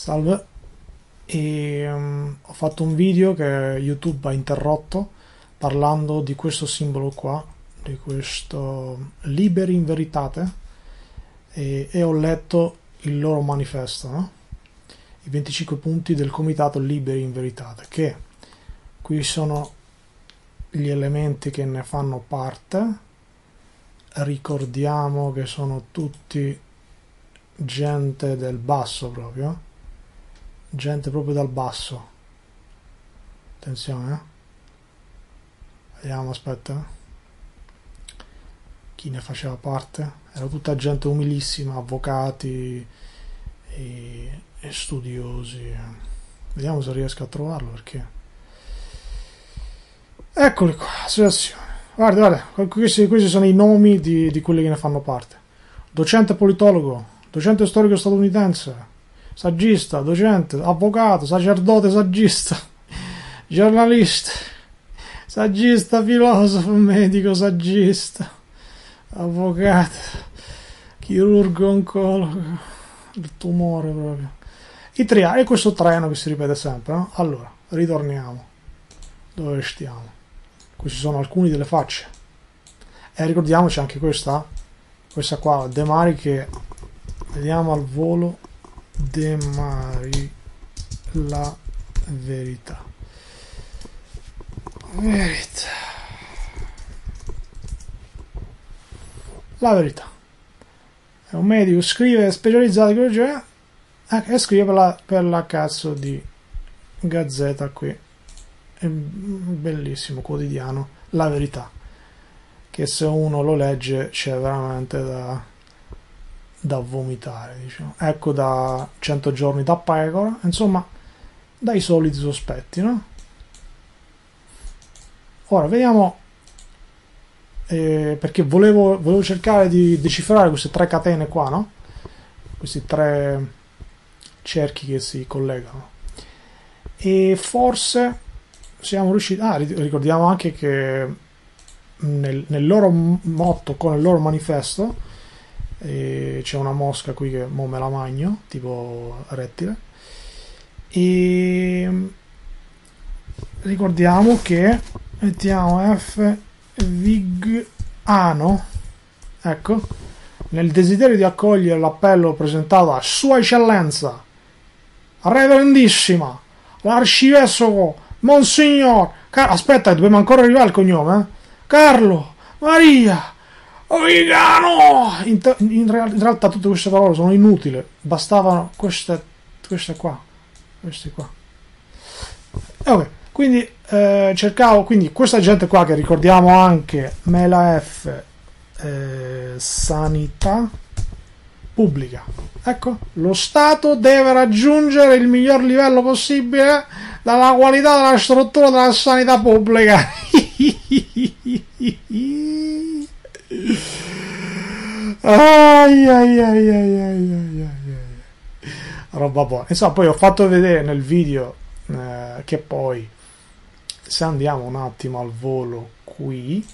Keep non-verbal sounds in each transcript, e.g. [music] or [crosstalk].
Salve. E um, ho fatto un video che YouTube ha interrotto parlando di questo simbolo qua, di questo Liberi in Veritate, e, e ho letto il loro manifesto, no? i 25 punti del Comitato Liberi in Veritate, che qui sono gli elementi che ne fanno parte. Ricordiamo che sono tutti gente del basso proprio gente proprio dal basso. Attenzione eh. vediamo aspetta. Chi ne faceva parte? Era tutta gente umilissima avvocati e, e studiosi. Vediamo se riesco a trovarlo perché eccoli qua associazione. Guarda guarda questi, questi sono i nomi di, di quelli che ne fanno parte. Docente politologo docente storico statunitense saggista, docente, avvocato, sacerdote, saggista, [laughs] giornalista, saggista, filosofo, medico, saggista, avvocato, chirurgo, oncologo, il tumore proprio. I triadi, e questo treno che si ripete sempre, no? Allora, ritorniamo. Dove stiamo? Questi sono alcuni delle facce. E ricordiamoci anche questa, questa qua, De Mari che vediamo al volo demari la verità. Verità. La verità. È un medico, scrive specializzato in chirurgia eh, e scrive per la, per la cazzo di gazzetta qui. È bellissimo quotidiano. La verità. Che se uno lo legge c'è veramente da da vomitare, diciamo. Ecco da 100 giorni da pecora, insomma, dai soliti sospetti, no? Ora vediamo eh, perché volevo, volevo cercare di decifrare queste tre catene qua, no? Questi tre cerchi che si collegano. E forse siamo riusciti. Ah, ricordiamo anche che nel, nel loro motto, con il loro manifesto, e c'è una mosca qui che mo me la magno tipo rettile e ricordiamo che mettiamo F Vigano ecco nel desiderio di accogliere l'appello presentato a Sua Eccellenza Reverendissima l'Arcivescovo Monsignor Car- aspetta dobbiamo ancora arrivare al cognome eh? Carlo Maria Vigano! In, in, real, in, realtà tutte queste parole sono inutili, bastavano queste, queste qua, queste qua. Ok, quindi eh, cercavo, quindi questa gente qua che ricordiamo anche Mela F, eh, sanità pubblica. Ecco, lo Stato deve raggiungere il miglior livello possibile dalla qualità della struttura della sanità pubblica. [laughs] ai, ai, ai, ai, ai, ai, roba buona. Insomma poi ho fatto vedere nel video eh, che poi se andiamo un attimo al volo qui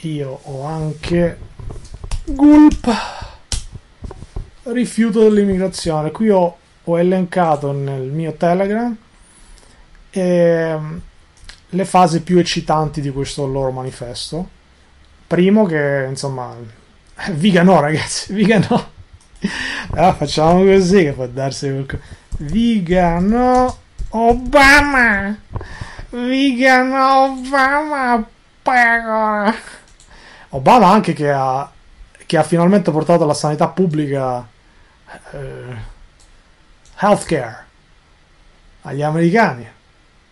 io ho anche gulp. Rifiuto dell'immigrazione. Qui ho, ho elencato nel mio telegram eh, le fasi più eccitanti di questo loro manifesto. Primo che insomma Viga no ragazzi [laughs] Viga no. Allora, facciamo così che può darsi qualcosa Viga no Obama. Viga no Obama pecora Obama anche che ha che ha finalmente portato la sanità pubblica eh, healthcare agli americani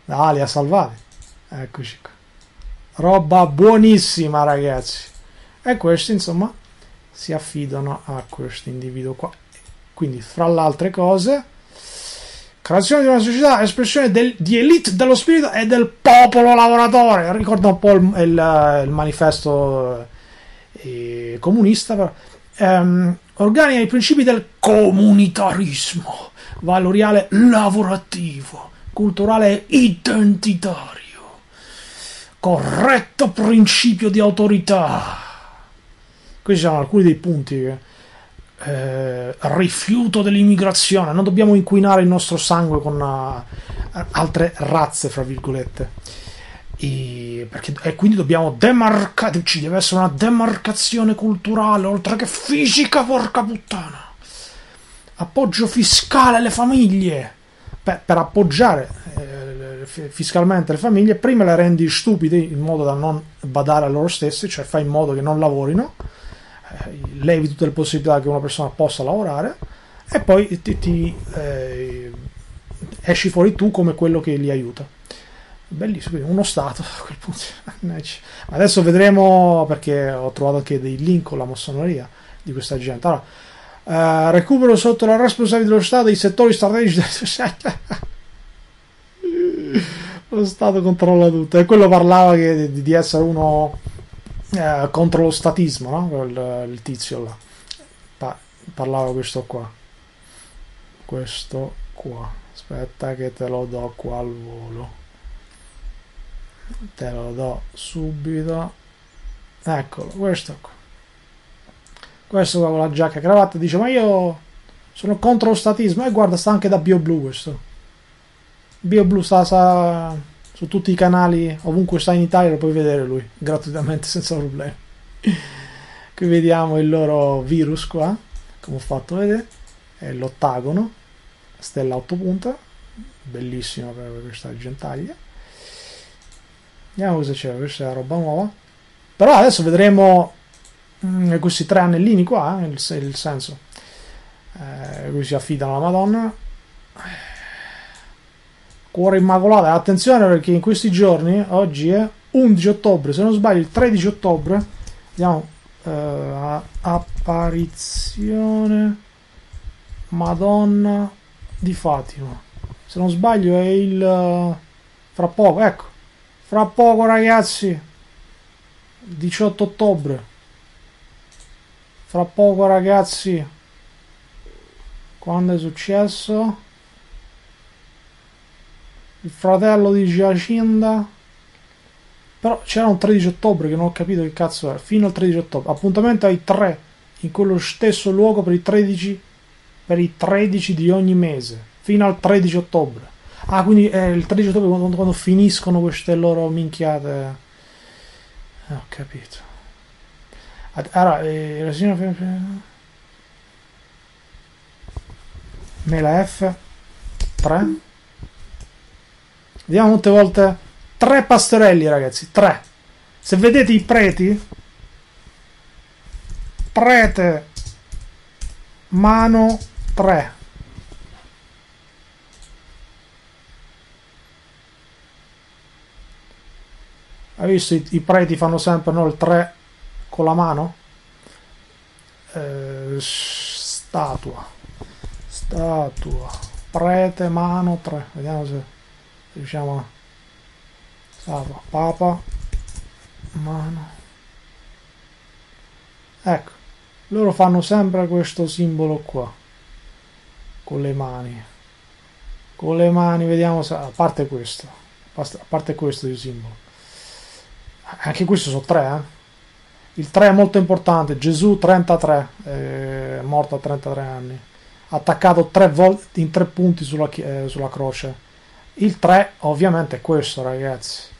da Ali a salvare eccoci qua. Roba buonissima ragazzi. E questi insomma si affidano a questo individuo qua quindi fra le altre cose creazione di una società espressione del, di elite dello spirito e del popolo lavoratore ricorda un po' il, il, il manifesto eh, comunista però. Um, organica i principi del comunitarismo valoriale lavorativo culturale identitario corretto principio di autorità. Questi sono alcuni dei punti che eh, rifiuto dell'immigrazione, non dobbiamo inquinare il nostro sangue con uh, altre razze, fra virgolette. E, perché, e quindi dobbiamo demarcare, ci deve essere una demarcazione culturale oltre che fisica, porca puttana. Appoggio fiscale alle famiglie. Per, per appoggiare eh, fiscalmente le famiglie, prima le rendi stupide in modo da non badare a loro stessi, cioè fai in modo che non lavorino levi tutte le possibilità che una persona possa lavorare e poi ti, ti eh, esci fuori tu come quello che li aiuta. Bellissimo, uno stato [laughs] a quel punto. Adesso vedremo perché ho trovato anche dei link con la massoneria di questa gente. Allora, uh, recupero sotto la responsabilità dello Stato i settori strategici. [laughs] lo Stato controlla tutto. E quello parlava di, di essere uno eh, contro lo statismo, no? il, il tizio là. Pa- parlava questo qua. Questo qua. Aspetta che te lo do qua al volo. Te lo do subito. Eccolo, questo qua. Questo qua con la giacca e cravatta dice ma io sono contro lo statismo e guarda sta anche da BioBlue questo. BioBlue sta, sta su tutti i canali, ovunque sta in Italia lo puoi vedere lui, gratuitamente, [laughs] senza problemi. Qui vediamo il loro virus qua, come ho fatto vedere, è l'ottagono, stella 8 punta, bellissima per questa argentaglia. Vediamo cosa c'è, questa è la roba nuova. Però adesso vedremo mm, questi tre anellini qua, eh, il, il senso. Eh, qui si affidano alla Madonna Cuore Immacolato. Attenzione perché in questi giorni, oggi è 11 ottobre, se non sbaglio il 13 ottobre, vediamo, eh, apparizione Madonna di Fatima. Se non sbaglio è il... Uh, fra poco, ecco, fra poco ragazzi, 18 ottobre. Fra poco ragazzi, quando è successo? Il fratello di Giacinda. Però c'era un 13 ottobre che non ho capito che cazzo era. Fino al 13 ottobre. Appuntamento ai 3 in quello stesso luogo per i 13, per i 13 di ogni mese. Fino al 13 ottobre. Ah, quindi è il 13 ottobre quando, quando finiscono queste loro minchiate. Eh, ho capito. Allora, eh, la signora. Mela F 3 Vediamo molte volte. Tre pastorelli, ragazzi. Tre. Se vedete i preti. Prete. Mano 3. Hai visto i, i, preti fanno sempre no, il 3 con la mano? Eh, statua. Statua. Prete, mano 3. Vediamo se riusciamo a papa mano. Ecco loro fanno sempre questo simbolo qua con le mani. Con le mani vediamo se a parte questo a parte questo il simbolo. Anche questo sono tre eh? il 3 è molto importante Gesù 33 è morto a 33 anni. Attaccato tre volte in tre punti sulla, eh, sulla croce il 3 ovviamente è questo ragazzi.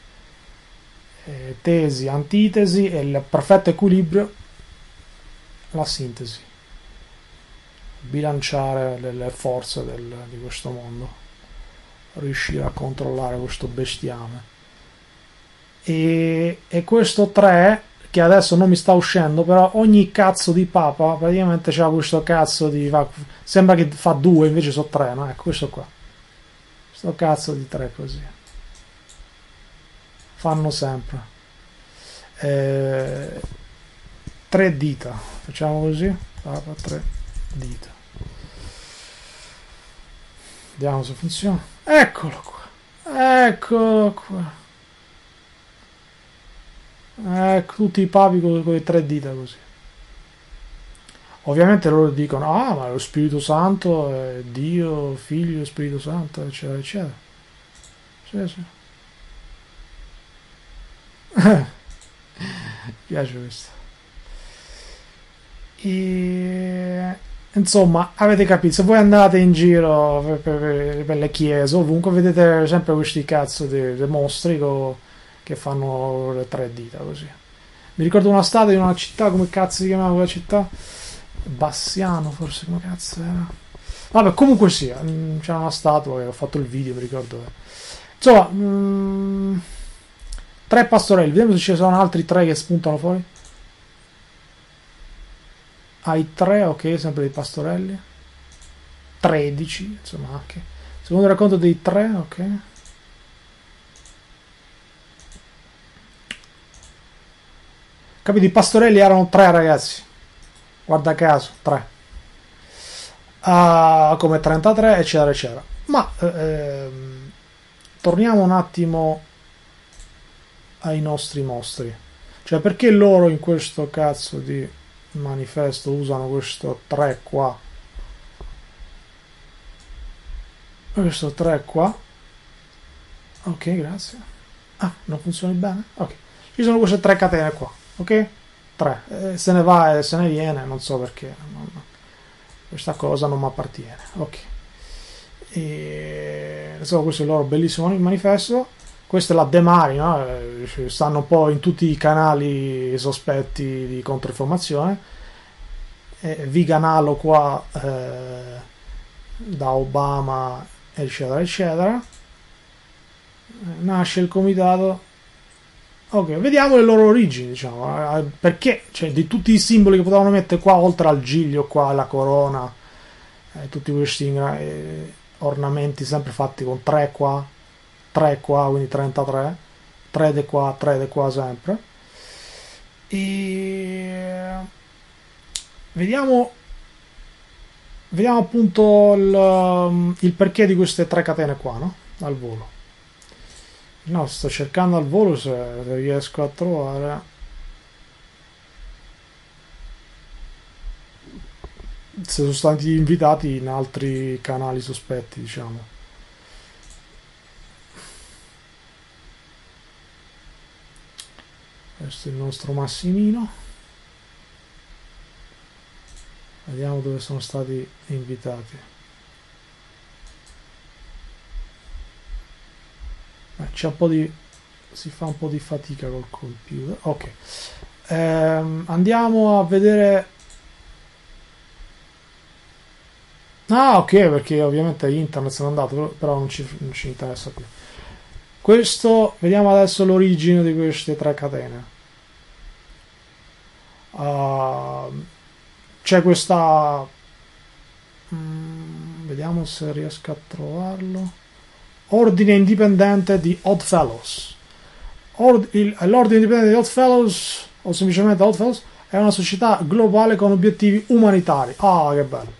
Eh, tesi, antitesi e il perfetto equilibrio, la sintesi. Bilanciare le, forze del, di questo mondo. Riuscire a controllare questo bestiame. E, e questo 3 che adesso non mi sta uscendo, però ogni cazzo di papa praticamente c'ha questo cazzo di... sembra che fa due, invece sono tre, no? Ecco, questo qua. Sto cazzo di tre così. Fanno sempre. Eh, tre dita. Facciamo così. Papa, tre dita. Vediamo se funziona. Eccolo qua. Eccolo qua. Ecco tutti i papi con, con le tre dita così. Ovviamente loro dicono, ah, ma lo Spirito Santo è Dio, Figlio, Spirito Santo, eccetera, eccetera. Sì, sì. Mi [laughs] piace questo. E insomma, avete capito, se voi andate in giro per, per, per le chiese, ovunque vedete sempre questi cazzo di, di mostri co, che fanno le tre dita così. Mi ricordo una statua in una città, come cazzo si chiamava quella città? Bassiano, forse, come cazzo era? Vabbè, comunque sia, mm, c'era una statua che ho fatto il video, mi ricordo. Insomma, mh, mm, tre pastorelli, vediamo se ci sono altri tre che spuntano fuori. Hai tre, ok, sempre dei pastorelli. 13, insomma, anche. Secondo il racconto dei tre, ok. Capito, i pastorelli erano tre ragazzi. Guarda caso, tre. Uh, come 33, eccetera, eccetera. Ma ehm, torniamo un attimo ai nostri mostri. Cioè, perché loro in questo cazzo di manifesto usano questo 3 qua? Questo 3 qua. Ok, grazie. Ah, non funziona bene? Ok. Ci sono queste tre catene qua ok? 3. Eh, se ne va e se ne viene, non so perché. Non, questa cosa non mi appartiene. Ok. E, insomma, questo è il loro bellissimo manifesto. Questa è la Demari, no? Eh, stanno un po' in tutti i canali sospetti di controinformazione. Eh, Viganalo qua eh, da Obama, eccetera, eccetera. Eh, nasce il comitato Ok, vediamo le loro origini, diciamo. Perché, cioè, di tutti i simboli che potevano mettere qua, oltre al giglio, qua, la corona, eh, tutti questi eh, ornamenti sempre fatti con 3 qua, 3 qua, quindi 33, 3 di qua, 3 di qua sempre. E vediamo, vediamo appunto il, il perché di queste tre catene qua, no? Al volo. No, sto cercando al volo se riesco a trovare. Se sono stati invitati in altri canali sospetti, diciamo. Questo è il nostro Massimino. Vediamo dove sono stati invitati. C'è un po' di si fa un po' di fatica col computer. Ok. Ehm, andiamo a vedere. Ah ok perché ovviamente internet sono andato però non ci, non ci interessa più. Questo vediamo adesso l'origine di queste tre catene. Uh, c'è questa mm, vediamo se riesco a trovarlo ordine indipendente di Odd Fellows. Ord- il, l'ordine indipendente di Odd Fellows, o semplicemente Odd Fellows, è una società globale con obiettivi umanitari. Ah, che bello!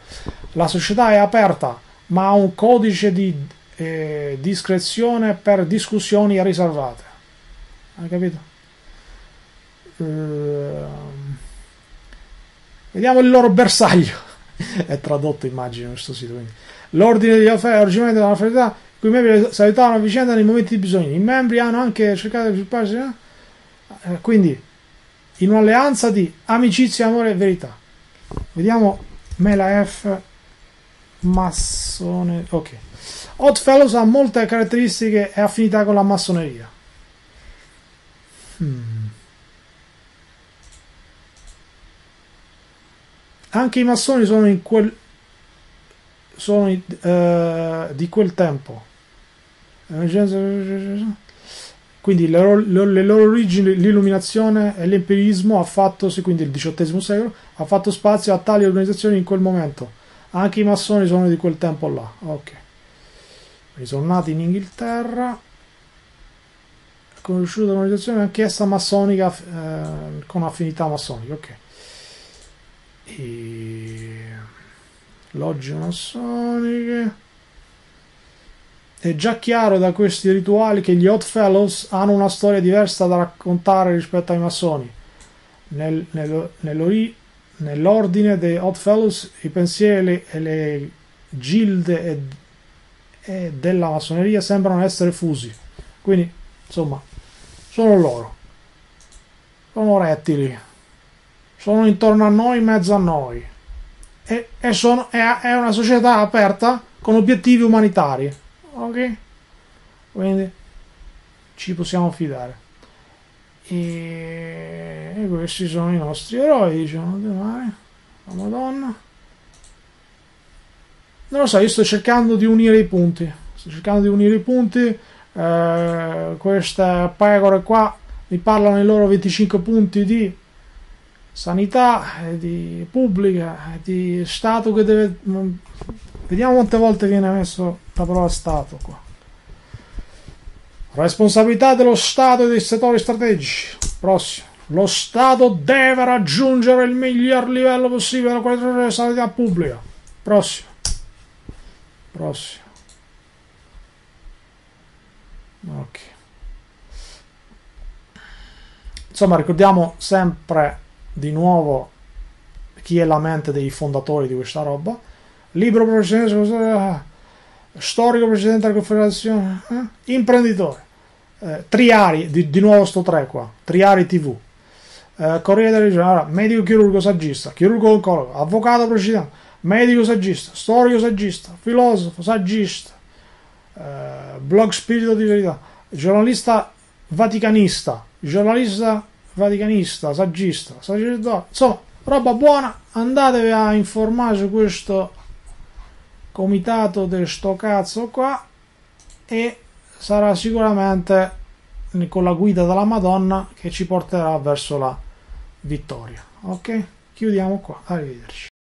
La società è aperta, ma ha un codice di eh, discrezione per discussioni riservate. Hai capito? Uh, vediamo il loro bersaglio. [laughs] è tradotto, immagino, questo sito. Quindi. L'ordine di Fellows, è una fraternità cui i membri salutavano a vicenda nei momenti di bisogno. I membri hanno anche cercato di svilupparsi, eh? quindi in un'alleanza di amicizia, amore e verità. Vediamo Mela F. Massone. Ok. Hot Fellows ha molte caratteristiche e affinità con la massoneria. Hmm. Anche i massoni sono in quel sono uh, di quel tempo quindi le loro, le loro origini, l'illuminazione e l'empirismo ha fatto, quindi il XVIII secolo, ha fatto spazio a tali organizzazioni in quel momento. Anche i massoni sono di quel tempo là. Ok. Quindi sono nati in Inghilterra, conosciuta un'organizzazione anch'essa massonica eh, con affinità massonica. Ok. E... Logge massoniche è già chiaro da questi rituali che gli Odd Fellows hanno una storia diversa da raccontare rispetto ai massoni. Nel, nel, nell'ordine dei Odd Fellows i pensieri e le gilde e, e della massoneria sembrano essere fusi. Quindi, insomma, sono loro. Sono rettili. Sono intorno a noi, in mezzo a noi. e, e sono, è, è una società aperta con obiettivi umanitari. Ok? Quindi ci possiamo fidare. E, questi sono i nostri eroi, diciamo, la Madonna. Non lo so, io sto cercando di unire i punti. Sto cercando di unire i punti. Eh, queste pecore qua mi parlano i loro 25 punti di sanità, di pubblica, di Stato che deve... Vediamo quante volte viene messo la parola Stato qua. Responsabilità dello Stato e dei settori strategici. Prossimo. Lo Stato deve raggiungere il miglior livello possibile della qualità della sanità pubblica. Prossimo. Prossimo. Ok. Insomma, ricordiamo sempre di nuovo chi è la mente dei fondatori di questa roba. Libro precedente, storico presidente della Confederazione, eh? imprenditore. Eh, Triari, di, di, nuovo sto 3 qua, Triari TV. Eh, Corriere della Regione, allora, medico chirurgo saggista, chirurgo oncologo, avvocato presidente, medico saggista, storico saggista, filosofo saggista, eh, blog spirito di verità, giornalista vaticanista, giornalista vaticanista, saggista, sacerdote, insomma, roba buona, andatevi a informare su questo comitato di sto cazzo qua e sarà sicuramente con la guida della Madonna che ci porterà verso la vittoria. Ok? Chiudiamo qua, arrivederci.